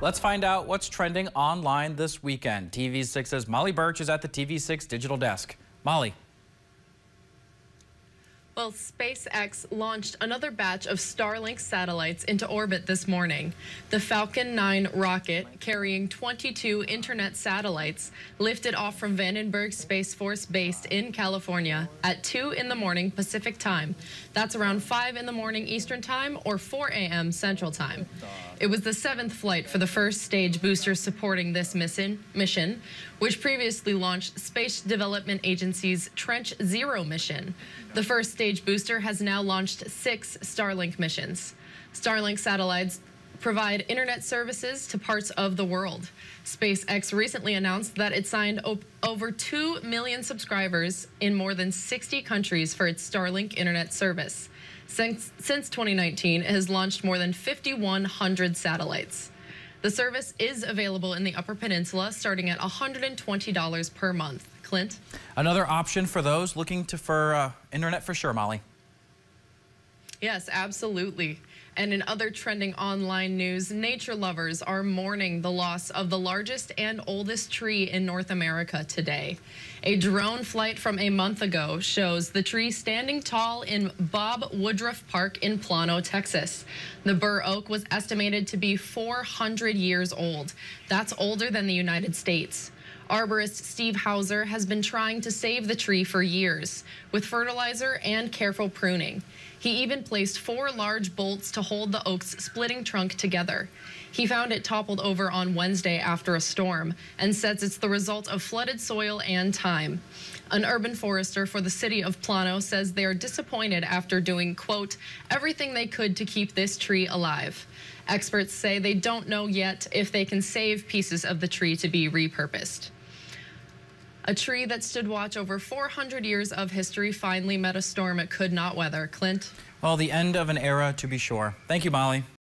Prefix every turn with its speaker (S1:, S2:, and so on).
S1: Let's find out what's trending online this weekend. TV6's Molly Birch is at the TV6 digital desk. Molly.
S2: Well, SpaceX launched another batch of Starlink satellites into orbit this morning. The Falcon 9 rocket, carrying 22 internet satellites, lifted off from Vandenberg Space Force Base in California at 2 in the morning Pacific time. That's around 5 in the morning Eastern time or 4 a.m. Central time. It was the seventh flight for the first stage booster supporting this mission, which previously launched Space Development Agency's Tranche Zero mission. The first stage booster has now launched six Starlink missions. Starlink satellites provide internet services to parts of the world. SpaceX recently announced that it signed over 2 million subscribers in more than 60 countries for its Starlink internet service. Since, since 2019, it has launched more than 5,100 satellites. The service is available in the Upper Peninsula starting at $120 per month. Clint?
S1: Another option for those looking to for uh, internet for sure, Molly.
S2: Yes, absolutely. And in other trending online news, nature lovers are mourning the loss of the largest and oldest tree in North America today. A drone flight from a month ago shows the tree standing tall in Bob Woodruff Park in Plano, Texas. The bur oak was estimated to be 400 years old. That's older than the United States. Arborist Steve Houser has been trying to save the tree for years with fertilizer and careful pruning. He even placed four large bolts to hold the oak's splitting trunk together. He found it toppled over on Wednesday after a storm and says it's the result of flooded soil and time. An urban forester for the city of Plano says they are disappointed after doing, quote, everything they could to keep this tree alive. Experts say they don't know yet if they can save pieces of the tree to be repurposed. A tree that stood watch over 400 years of history finally met a storm it could not weather. Clint?
S1: Well, the end of an era to be sure. Thank you, Molly.